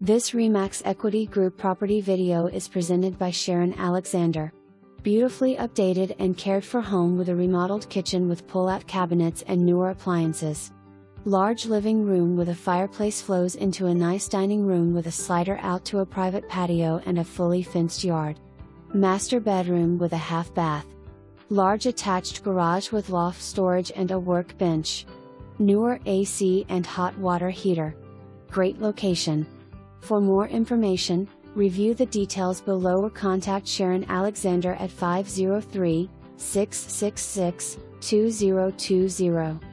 This Remax Equity Group property video is presented by Sharon Alexander. Beautifully updated and cared for home with a remodeled kitchen with pull-out cabinets and newer appliances. Large living room with a fireplace flows into a nice dining room with a slider out to a private patio and a fully fenced yard. Master bedroom with a half bath. Large attached garage with loft storage and a workbench. Newer AC and hot water heater. Great location. For more information, review the details below or contact Sharon Alexander at 503 666 2020.